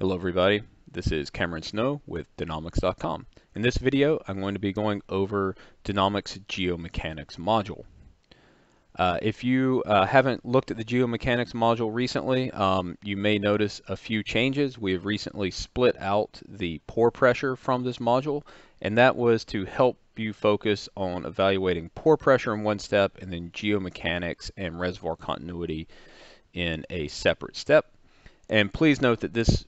Hello everybody, this is Cameron Snow with Danomics.com. In this video I'm going to be going over Danomics Geomechanics module. Uh, if you uh, haven't looked at the Geomechanics module recently, um, you may notice a few changes. We have recently split out the pore pressure from this module and that was to help you focus on evaluating pore pressure in one step and then geomechanics and reservoir continuity in a separate step. And please note that this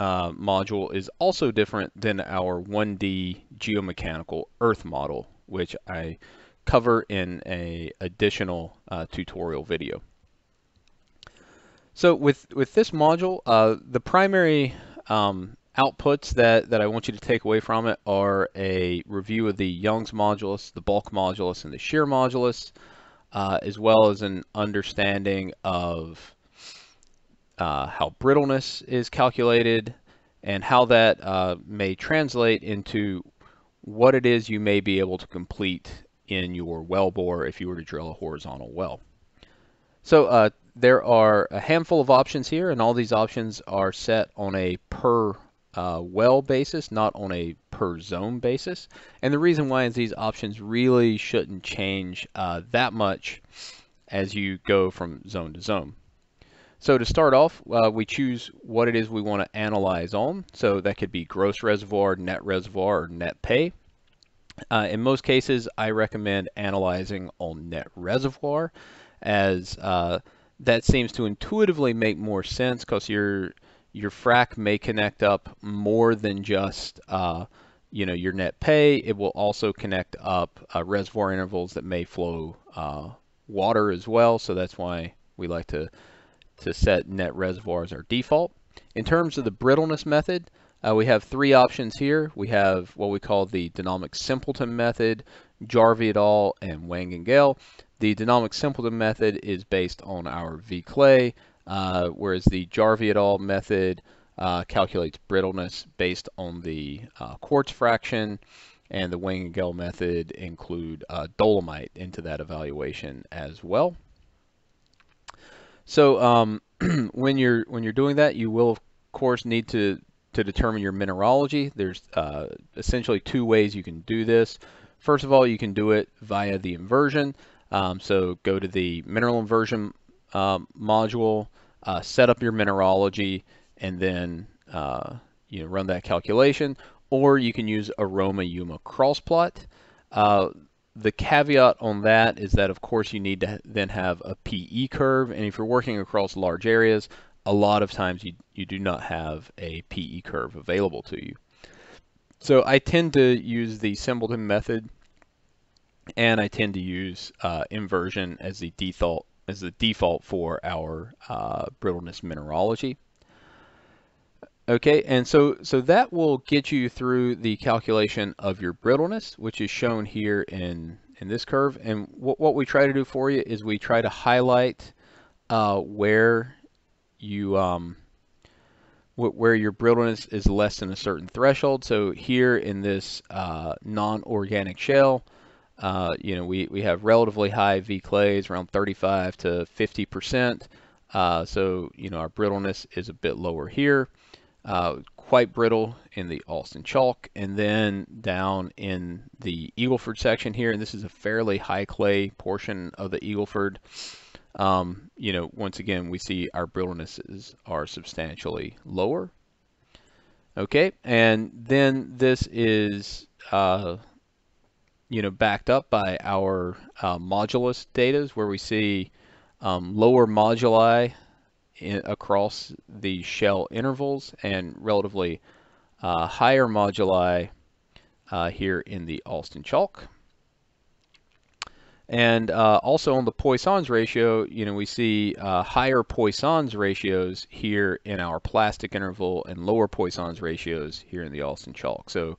uh, module is also different than our 1D geomechanical earth model, which I cover in a additional uh, tutorial video. So with, with this module, uh, the primary um, outputs that, that I want you to take away from it are a review of the Young's modulus, the bulk modulus, and the shear modulus, uh, as well as an understanding of uh, how brittleness is calculated, and how that uh, may translate into what it is you may be able to complete in your well bore if you were to drill a horizontal well. So uh, there are a handful of options here, and all these options are set on a per uh, well basis, not on a per zone basis. And the reason why is these options really shouldn't change uh, that much as you go from zone to zone. So to start off, uh, we choose what it is we want to analyze on. So that could be gross reservoir, net reservoir, or net pay. Uh, in most cases, I recommend analyzing on net reservoir as uh, that seems to intuitively make more sense because your your frac may connect up more than just uh, you know your net pay. It will also connect up uh, reservoir intervals that may flow uh, water as well. So that's why we like to to set net reservoir as our default. In terms of the brittleness method, uh, we have three options here. We have what we call the Danomics Simpleton method, Jarvie et al., and Wang and Gale. The Danomics Simpleton method is based on our V-Clay, uh, whereas the Jarvie et al. method uh, calculates brittleness based on the uh, quartz fraction, and the Wang and Gale method include uh, dolomite into that evaluation as well. So um, when you're when you're doing that, you will of course need to to determine your mineralogy. There's uh, essentially two ways you can do this. First of all, you can do it via the inversion. Um, so go to the mineral inversion um, module, uh, set up your mineralogy, and then uh, you know run that calculation. Or you can use Rhomaa-Umaa crossplot. The caveat on that is that of course you need to then have a PE curve and if you're working across large areas a lot of times you, you do not have a PE curve available to you. So I tend to use the Simpleton method and I tend to use uh, inversion as the default as the default for our uh, brittleness mineralogy. Okay, and so, so that will get you through the calculation of your brittleness, which is shown here in, in this curve. And what, what we try to do for you is we try to highlight uh, where you um, where your brittleness is less than a certain threshold. So here in this uh, non-organic shell, uh, you know, we, we have relatively high V clays, around 35 to 50 percent. Uh, so you know, our brittleness is a bit lower here uh, quite brittle in the Austin chalk and then down in the Eagleford section here and this is a fairly high clay portion of the Eagleford. Um, you know once again we see our brittlenesses are substantially lower. Okay and then this is uh, you know backed up by our uh, modulus data where we see um, lower moduli in, across the shell intervals and relatively uh, higher moduli uh, here in the Austin chalk. And uh, also on the Poisson's ratio, you know, we see uh, higher Poisson's ratios here in our plastic interval and lower Poisson's ratios here in the Austin chalk. So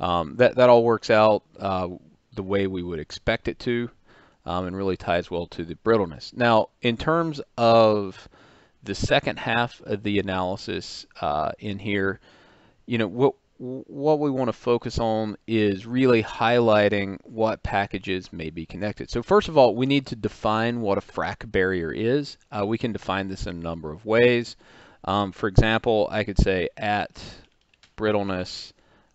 um, that, that all works out uh, the way we would expect it to um, and really ties well to the brittleness. Now, in terms of the second half of the analysis uh, in here, you know, what what we want to focus on is really highlighting what packages may be connected. So first of all, we need to define what a frac barrier is. Uh, we can define this in a number of ways. Um, for example, I could say at brittleness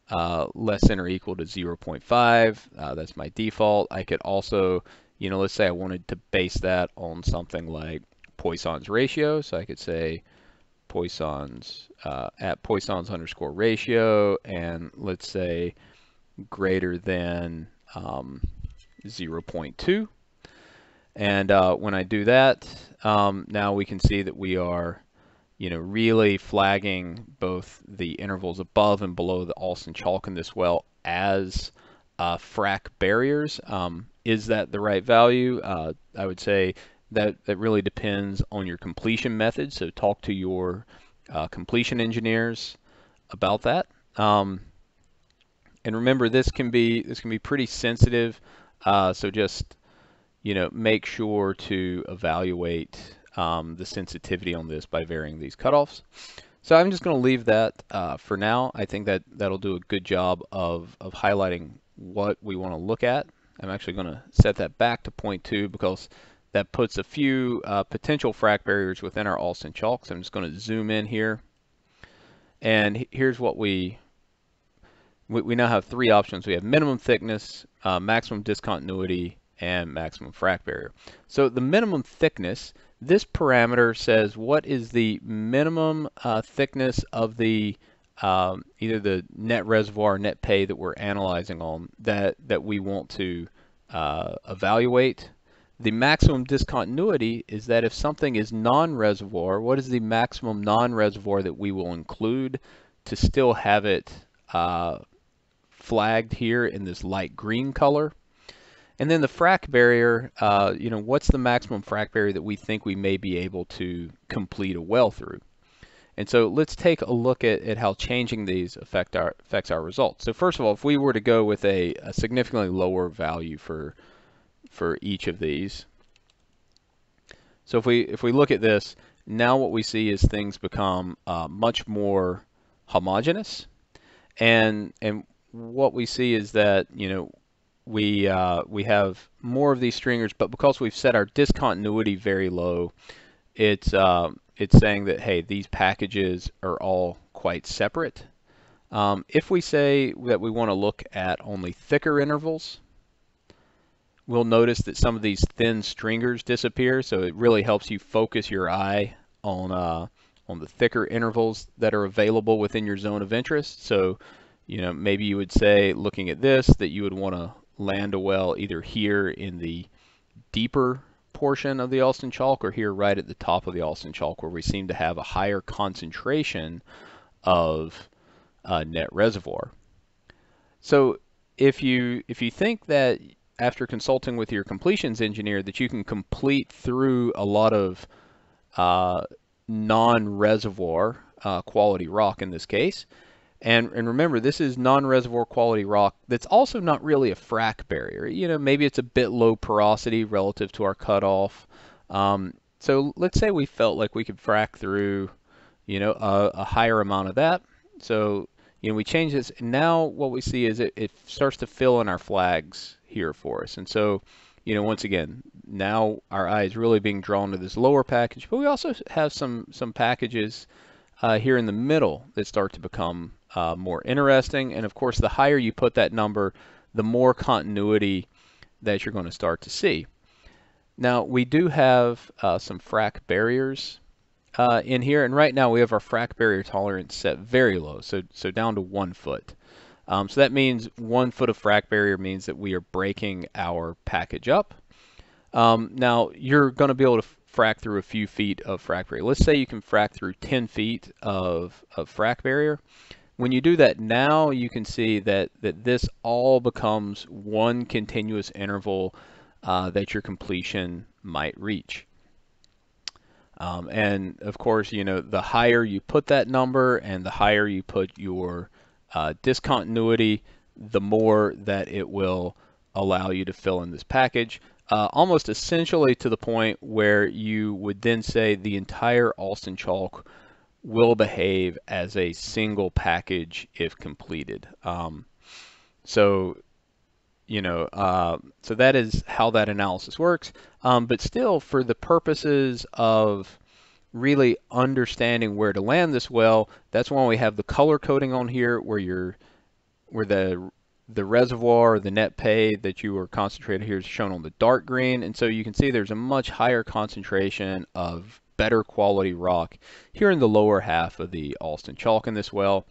uh, less than or equal to 0.5. Uh, that's my default. I could also, you know, let's say I wanted to base that on something like Poisson's ratio. So I could say Poisson's uh, at Poisson's underscore ratio, and let's say greater than um, 0.2. And uh, when I do that, um, now we can see that we are you know, really flagging both the intervals above and below the Austin chalk in this well as uh, frac barriers. Um, is that the right value? Uh, I would say that that really depends on your completion method. So talk to your uh, completion engineers about that. Um, and remember, this can be this can be pretty sensitive. Uh, so just you know, make sure to evaluate um, the sensitivity on this by varying these cutoffs. So I'm just going to leave that uh, for now. I think that that'll do a good job of, of highlighting what we want to look at. I'm actually going to set that back to 0.2 because that puts a few uh, potential frac barriers within our Austin chalk. So I'm just going to zoom in here. And here's what we, we, we now have three options. We have minimum thickness, uh, maximum discontinuity, and maximum frac barrier. So the minimum thickness this parameter says what is the minimum uh, thickness of the um, either the net reservoir net pay that we're analyzing on that, that we want to uh, evaluate. The maximum discontinuity is that if something is non-reservoir, what is the maximum non-reservoir that we will include to still have it uh, flagged here in this light green color? And then the frac barrier, uh, you know, what's the maximum frac barrier that we think we may be able to complete a well through? And so let's take a look at, at how changing these affect our, affects our results. So first of all, if we were to go with a, a significantly lower value for, for each of these, so if we, if we look at this, now what we see is things become uh, much more homogeneous. And, and what we see is that, you know, we uh, we have more of these stringers, but because we've set our discontinuity very low, it's uh, it's saying that hey, these packages are all quite separate. Um, if we say that we want to look at only thicker intervals, we'll notice that some of these thin stringers disappear. So it really helps you focus your eye on uh, on the thicker intervals that are available within your zone of interest. So you know maybe you would say looking at this that you would want to land a well either here in the deeper portion of the Austin chalk or here right at the top of the Austin chalk where we seem to have a higher concentration of uh, net reservoir. So if you if you think that after consulting with your completions engineer that you can complete through a lot of uh, non-reservoir uh, quality rock in this case, and, and remember, this is non-reservoir quality rock that's also not really a frac barrier. You know, maybe it's a bit low porosity relative to our cutoff. Um, so let's say we felt like we could frac through, you know, a, a higher amount of that. So, you know, we change this. Now what we see is it, it starts to fill in our flags here for us. And so, you know, once again, now our eye is really being drawn to this lower package, but we also have some, some packages uh, here in the middle that start to become uh, more interesting. And of course, the higher you put that number, the more continuity that you're going to start to see. Now, we do have uh, some frac barriers uh, in here, and right now we have our frac barrier tolerance set very low, so, so down to one foot. Um, so that means one foot of frac barrier means that we are breaking our package up. Um, now, you're going to be able to frac through a few feet of frac barrier. Let's say you can frac through 10 feet of, of frac barrier. When you do that now, you can see that, that this all becomes one continuous interval uh, that your completion might reach. Um, and of course, you know, the higher you put that number and the higher you put your uh, discontinuity, the more that it will allow you to fill in this package. Uh, almost essentially to the point where you would then say the entire Austin chalk will behave as a single package if completed. Um, so, you know, uh, so that is how that analysis works. Um, but still, for the purposes of really understanding where to land this well, that's why we have the color coding on here where you're where the the reservoir, the net pay that you are concentrated here is shown on the dark green. And so you can see there's a much higher concentration of better quality rock here in the lower half of the Austin Chalk in this well.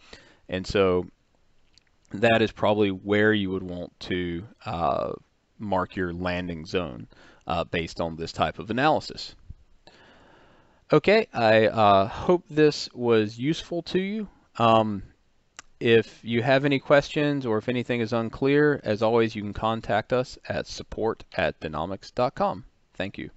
And so that is probably where you would want to uh, mark your landing zone uh, based on this type of analysis. Okay, I uh, hope this was useful to you. Um, if you have any questions or if anything is unclear, as always, you can contact us at support at. Thank you.